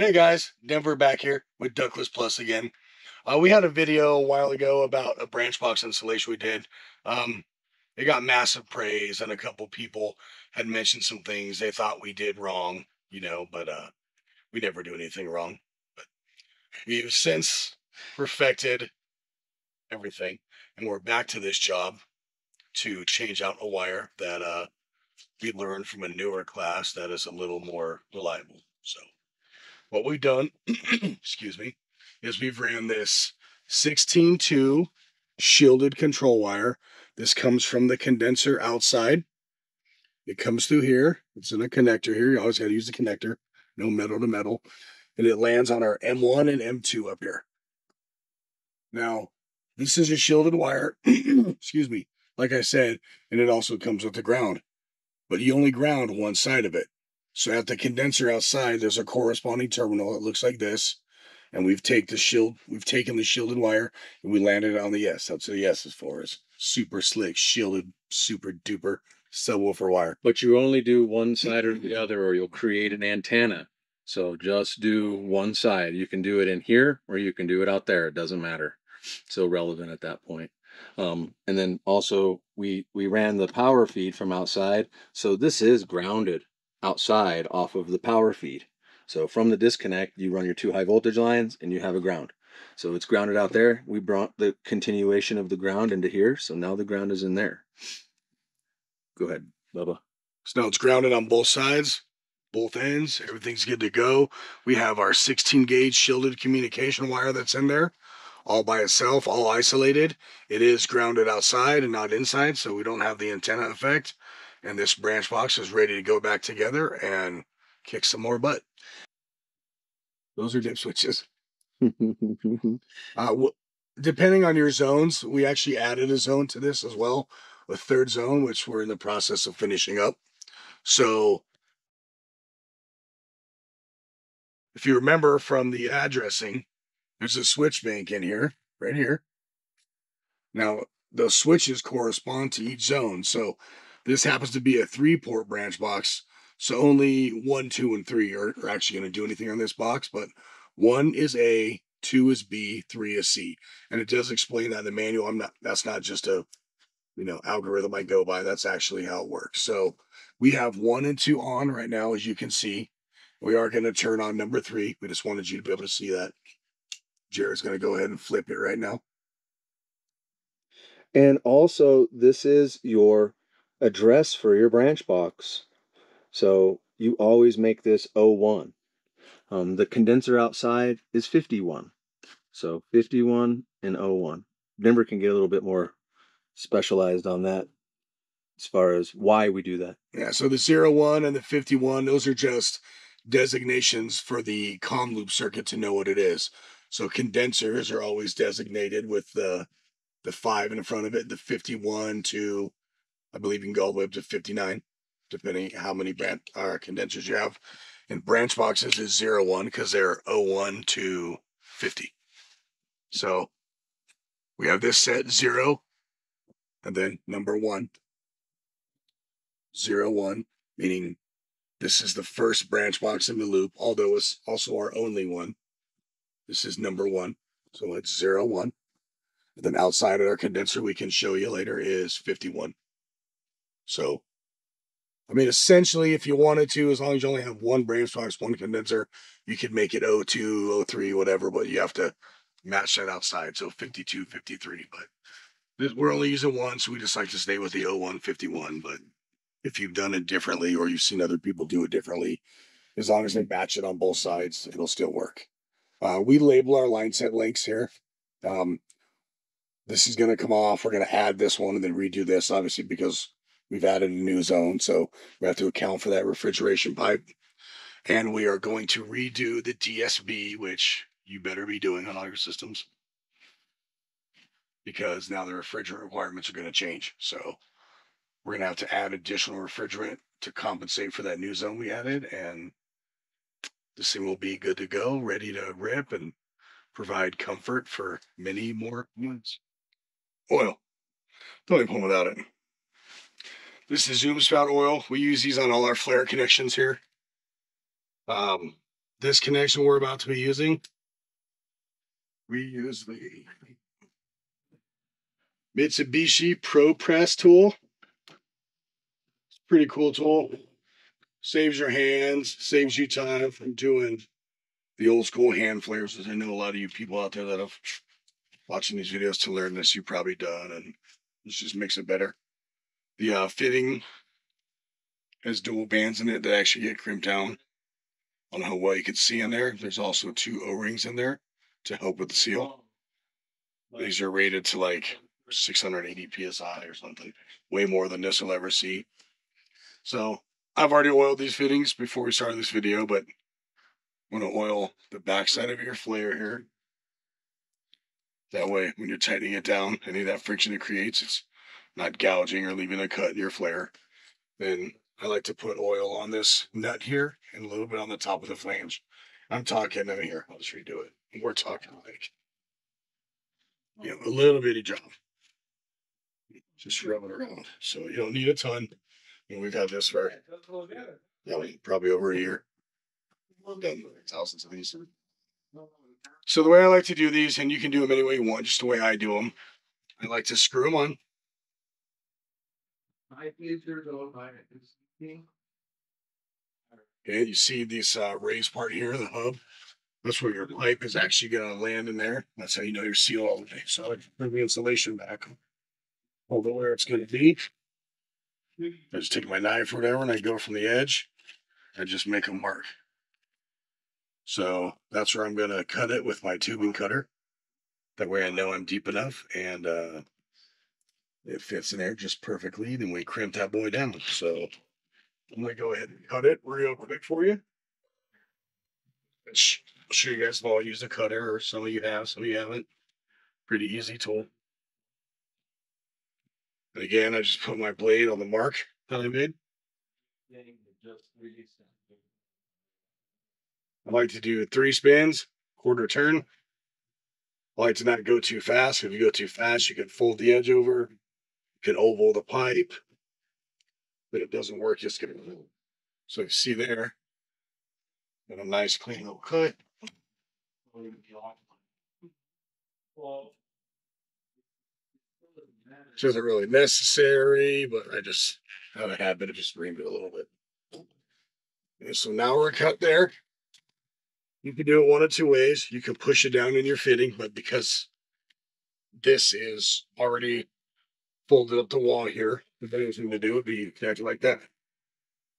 Hey guys, Denver back here with Ductless Plus again. Uh, we had a video a while ago about a branch box installation we did. Um, it got massive praise, and a couple people had mentioned some things they thought we did wrong, you know, but uh, we never do anything wrong. But we've since perfected everything, and we're back to this job to change out a wire that uh, we learned from a newer class that is a little more reliable. So what we've done, excuse me, is we've ran this 16-2 shielded control wire. This comes from the condenser outside. It comes through here. It's in a connector here. You always got to use the connector, no metal to metal. And it lands on our M1 and M2 up here. Now, this is a shielded wire, excuse me, like I said, and it also comes with the ground. But you only ground one side of it. So at the condenser outside, there's a corresponding terminal. that looks like this. And we've taken the shield, we've taken the shielded wire and we landed it on the S. That's what the S is for. Is super slick, shielded, super duper subwoofer wire. But you only do one side or the other, or you'll create an antenna. So just do one side. You can do it in here or you can do it out there. It doesn't matter. So relevant at that point. Um, and then also we we ran the power feed from outside. So this is grounded outside off of the power feed. So from the disconnect, you run your two high voltage lines and you have a ground. So it's grounded out there. We brought the continuation of the ground into here. So now the ground is in there. Go ahead, Bubba. So now it's grounded on both sides, both ends. Everything's good to go. We have our 16 gauge shielded communication wire that's in there all by itself, all isolated. It is grounded outside and not inside, so we don't have the antenna effect and this branch box is ready to go back together and kick some more butt. Those are dip switches. uh, depending on your zones, we actually added a zone to this as well, a third zone, which we're in the process of finishing up. So if you remember from the addressing, there's a switch bank in here, right here. Now, the switches correspond to each zone. So this happens to be a three port branch box. So only one, two, and three are, are actually going to do anything on this box, but one is A, two is B, three is C. And it does explain that in the manual. I'm not, that's not just a, you know, algorithm I go by. That's actually how it works. So we have one and two on right now, as you can see. We are going to turn on number three. We just wanted you to be able to see that. Jared's going to go ahead and flip it right now. And also, this is your address for your branch box. So you always make this 01. Um, the condenser outside is 51. So 51 and 01. Denver can get a little bit more specialized on that as far as why we do that. Yeah, so the 01 and the 51, those are just designations for the com loop circuit to know what it is. So condensers are always designated with the the 5 in front of it, the 51 to I believe you can go all the way up to 59, depending how many branch uh, condensers you have. And branch boxes is 0, 1 because they're 01 to 50. So we have this set 0 and then number 1. 0, 1, meaning this is the first branch box in the loop, although it's also our only one. This is number 1. So it's 0, 1. And then outside of our condenser, we can show you later, is 51. So, I mean, essentially, if you wanted to, as long as you only have one branch box, one condenser, you could make it 02, 03, whatever, but you have to match that outside. So 52, 53. But we're only using one, so we just like to stay with the 01, 51. But if you've done it differently or you've seen other people do it differently, as long as they match it on both sides, it'll still work. Uh, we label our line set links here. Um, this is going to come off. We're going to add this one and then redo this, obviously, because We've added a new zone, so we have to account for that refrigeration pipe. And we are going to redo the DSB, which you better be doing on all your systems because now the refrigerant requirements are going to change. So we're going to have to add additional refrigerant to compensate for that new zone we added. And this thing will be good to go, ready to rip and provide comfort for many more months. Oil. Don't even home without it. This is Zoom spout oil. We use these on all our flare connections here. Um, this connection we're about to be using, we use the Mitsubishi Pro Press tool. It's a pretty cool tool. Saves your hands, saves you time from doing the old school hand flares. As I know a lot of you people out there that have watching these videos to learn this, you've probably done, and this just makes it better. The uh, fitting has dual bands in it that actually get crimped down. I don't know how well you can see in there. There's also two O-rings in there to help with the seal. These are rated to like 680 psi or something, way more than this will ever see. So I've already oiled these fittings before we started this video, but I'm gonna oil the backside of your flare here. That way, when you're tightening it down, any of that friction it creates, it's not gouging or leaving a cut in your flare. Then I like to put oil on this nut here and a little bit on the top of the flange. I'm talking in here. I'll just redo it. We're talking like, you know, a little bitty job. Just rub it around. So you don't need a ton. And we've had this for yeah, probably over a year. Thousands of these. So the way I like to do these, and you can do them any way you want, just the way I do them. I like to screw them on. Okay, you see this uh, raised part here, the hub. That's where your pipe is actually going to land in there. That's how you know you're sealed all the way. So I bring the insulation back, it where it's going to be. I just take my knife or whatever, and I go from the edge. I just make a mark. So that's where I'm going to cut it with my tubing cutter. That way I know I'm deep enough and uh, it fits in there just perfectly. Then we crimp that boy down. So I'm to go ahead and cut it real quick for you. I'm sure you guys have all used a cutter, or some of you have, some of you haven't. Pretty easy tool. And again, I just put my blade on the mark that I made. I like to do three spins, quarter turn. I like to not go too fast. If you go too fast, you can fold the edge over. Can oval the pipe. But it doesn't work, just get it. So you see there, and a nice clean little cut. Which isn't really necessary, but I just have a habit of just reaming it a little bit. And so now we're cut there. You can do it one of two ways. You can push it down in your fitting, but because this is already folded up the wall here, the best thing to do would be exactly like that.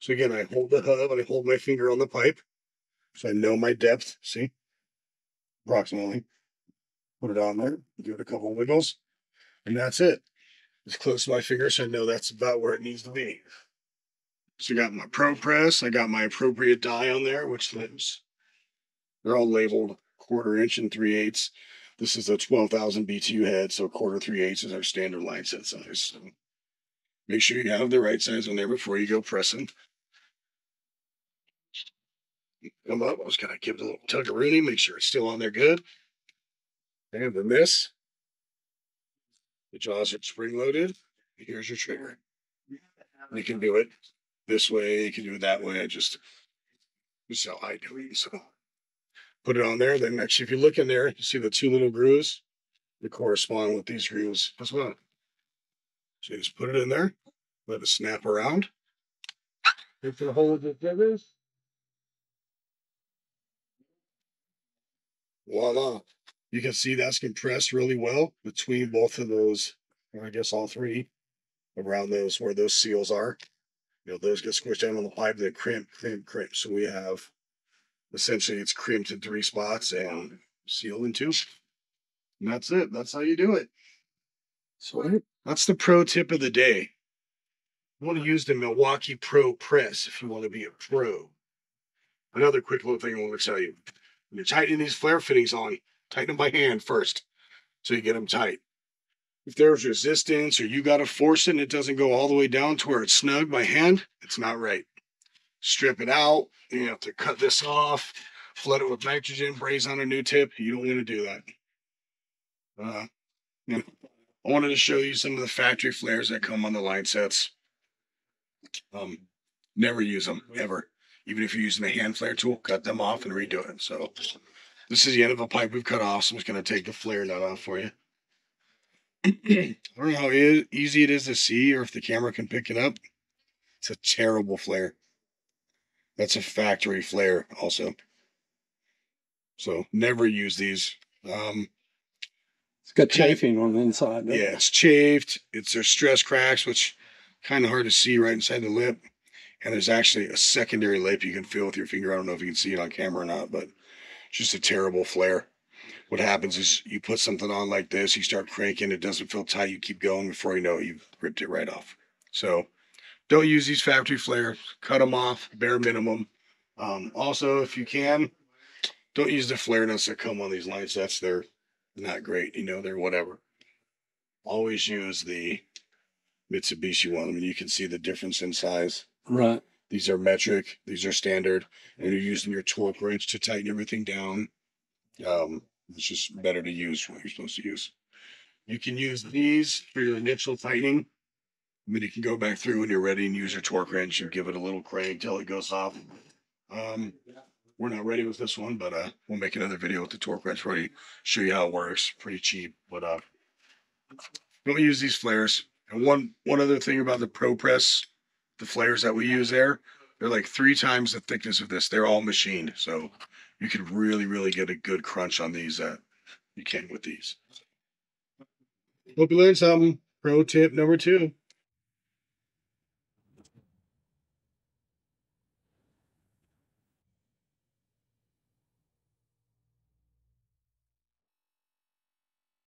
So again, I hold the hub and I hold my finger on the pipe. So I know my depth, see? Approximately. Put it on there, give it a couple wiggles, and that's it. It's close to my finger, so I know that's about where it needs to be. So I got my Pro Press, I got my appropriate die on there, which lives. they're all labeled quarter inch and three eighths. This is a 12,000 BTU head, so quarter three eighths is our standard line set size. So make sure you have the right size on there before you go pressing. Come up, I was gonna give it a little tug of Rooney, make sure it's still on there good. And then this, the jaws are spring loaded. Here's your trigger. You can do it this way, you can do it that way. I just, this is how I do it. So put it on there. Then actually, if you look in there, you see the two little grooves that correspond with these grooves as well. So you just put it in there, let it snap around. If it holds it together, voila. You can see that's compressed really well between both of those, or I guess all three, around those where those seals are. You know, those get squished down on the pipe, they crimp, crimp, crimp. So we have essentially it's crimped in three spots and sealed in two. And that's it. That's how you do it. So that's the pro tip of the day. You want to use the Milwaukee Pro Press if you want to be a pro. Another quick little thing I want to tell you. When you're tightening these flare fittings on, tighten them by hand first so you get them tight. If there's resistance or you got to force it and it doesn't go all the way down to where it's snug by hand, it's not right. Strip it out. You have to cut this off, flood it with nitrogen, braze on a new tip. You don't want to do that. Uh, you know, I wanted to show you some of the factory flares that come on the line sets. Um, never use them ever. Even if you're using a hand flare tool, cut them off and redo it. So this is the end of a pipe we've cut off. So I'm just gonna take the flare nut off for you. I don't know how easy it is to see or if the camera can pick it up. It's a terrible flare. That's a factory flare also. So never use these. Um, It's got chafing on the inside. it? yeah, it's chafed. It's there's stress cracks, which kind of hard to see right inside the lip. And there's actually a secondary lip you can feel with your finger. I don't know if you can see it on camera or not, but it's just a terrible flare. What happens is you put something on like this, you start cranking, it doesn't feel tight, you keep going before you know it, you've ripped it right off. So don't use these factory flares, cut them off, bare minimum. Um, also, if you can, don't use the flare nuts that come on these line sets. They're not great, you know, they're whatever. Always use the Mitsubishi one. I mean, you can see the difference in size. Right. These are metric, these are standard, and you're using your torque wrench to tighten everything down. Um, it's just better to use what you're supposed to use. You can use these for your initial tightening. And then you can go back through when you're ready and use your torque wrench and give it a little crank till it goes off. Um, we're not ready with this one, but uh, we'll make another video with the torque wrench ready. Show you how it works. Pretty cheap, but uh, don't use these flares. And one one other thing about the Pro Press, the flares that we use there, they're like three times the thickness of this. They're all machined, so you can really, really get a good crunch on these that you can with these. Hope you learned something. Pro tip number two.